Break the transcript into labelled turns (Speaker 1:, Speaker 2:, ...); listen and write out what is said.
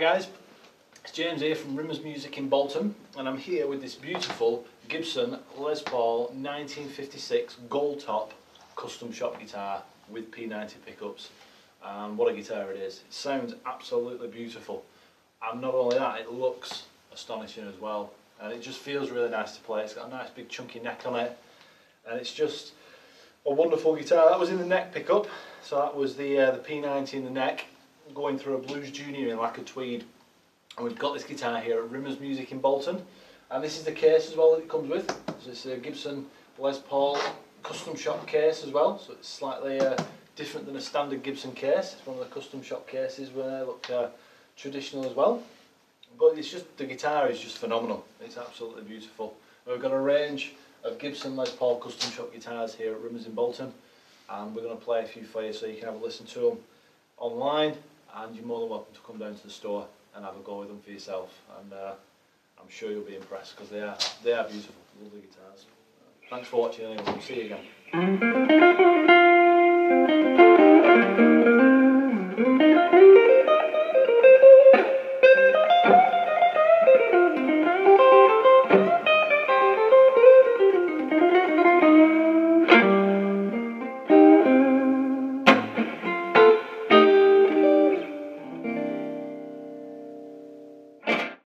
Speaker 1: Hi guys, it's James here from Rimmers Music in Bolton and I'm here with this beautiful Gibson Les Paul 1956 gold top custom shop guitar with P90 pickups. And what a guitar it is. It sounds absolutely beautiful. And not only that it looks astonishing as well. And it just feels really nice to play. It's got a nice big chunky neck on it. And it's just a wonderful guitar. That was in the neck pickup. So that was the, uh, the P90 in the neck going through a Blues Junior in lacquer tweed. And we've got this guitar here at Rimmers Music in Bolton. And this is the case as well that it comes with. So it's a Gibson Les Paul custom shop case as well. So it's slightly uh, different than a standard Gibson case. It's one of the custom shop cases where they look uh, traditional as well. But it's just the guitar is just phenomenal. It's absolutely beautiful. And we've got a range of Gibson Les Paul custom shop guitars here at Rimmers in Bolton. And we're going to play a few for you so you can have a listen to them online and you're more than welcome to come down to the store and have a go with them for yourself. And uh, I'm sure you'll be impressed because they are they are beautiful. Lovely guitars. Thanks for watching anyway. See you again